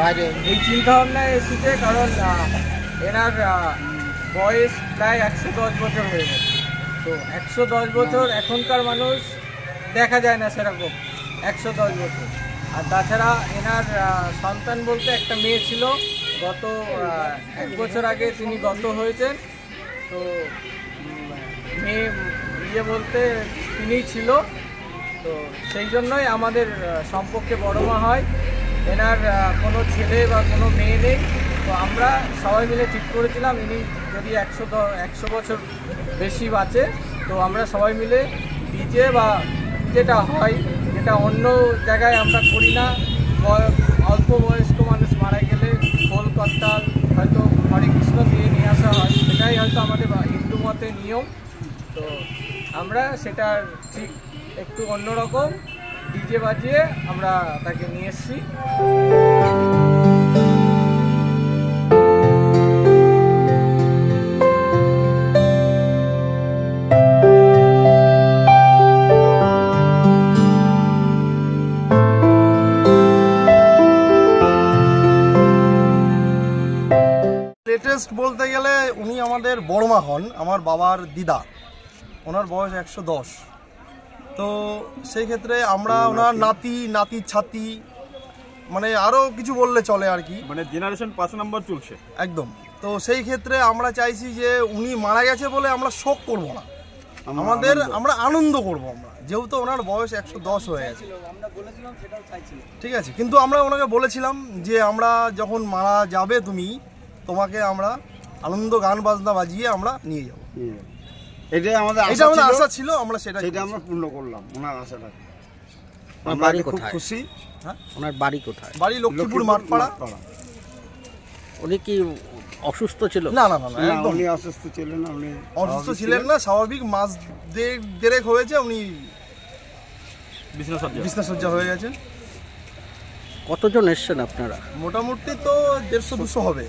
বাইরে এই চিন্তা ভাবনায় এসেছে কারণ এনার বয়স প্রায় একশো দশ বছর হয়ে গেছে। তো একশো দশ বছর এখনকার মানুষ দেখা যায় না সেরকম, একশো দশ বছর। আর তাছাড়া এনার সন্তান বলতে একটা মেয়ে ছিল, গত এক বছর আগে তিনি গত হয়েছেন। তো মেয়ে ইয়ে বলতে তিনিই ছিল। তো সেই জন্যই আমাদের সম্পর্কে বড় মা হয়। এনার কোনো ছেলে বা কোনো মেয়ে নেই। তো আমরা সবাই মিলে ঠিক করেছিলাম, ইনি যদি একশো একশো বছর বেশি বাঁচে, তো আমরা সবাই মিলে ডিজে বা যেটা হয়, যেটা অন্য জায়গায় আমরা করি না অল্প বয়স্ক মানুষ মারা গেলে খোল করতাল হয়তো হরে কৃষ্ণ দিয়ে নিয়ে আসা হয়, সেটাই হয়তো আমাদের হিন্দু মতে নিয়ম। তো আমরা সেটার ঠিক একটু অন্যরকম ডিজে বাজিয়ে আমরা তাকে নিয়ে এসেছি। লেটেস্ট বলতে গেলে উনি আমাদের বড়মা হন, আমার বাবার দিদা। ওনার বয়স একশো দশ। তো সেই ক্ষেত্রে আমরা ওনার নাতি নাতি ছাতি মানে আরও কিছু বললে চলে আর কি। মানে জেনারেশন পাঁচ নম্বর চলছে। একদম। তো সেই ক্ষেত্রে আমরা চাইছি যে উনি মারা গেছে বলে আমরা শোক করব না। আমাদের আমরা আনন্দ করব আমরা। যেহেতু ওনার বয়স একশো দশ হয়ে গেছে। ঠিক আছে কিন্তু আমরা ওনাকে বলেছিলাম যে আমরা যখন মারা যাবে তুমি তোমাকে আমরা আনন্দ গান বাজনা বাজিয়ে আমরা নিয়ে যাব। এটাই আমাদের এটা আশা আমাদের ছিল। আশা ছিল আমরা সেটা সেটা আমরা পূর্ণ করলাম ওনার আশাটা। ওনার আমরা বাড়ি খুব কোথায়? খুশি। ওনার বাড়ি কোথায়? বাড়ি লক্ষ্মীপুর মাঠপাড়া। উনি কি অসুস্থ ছিল? না না না উনি অসুস্থ ছিলেন না উনি অসুস্থ স্বাভাবিক ছিলেন না স্বাভাবিক মাস দেড় দেড়েক হয়েছে উনি বিষ্ণু সজ্জা বিছনাসজ্জা হয়ে গেছেন কতজন এসছেন আপনারা? মোটামুটি তো দেড়শো দুশো হবে।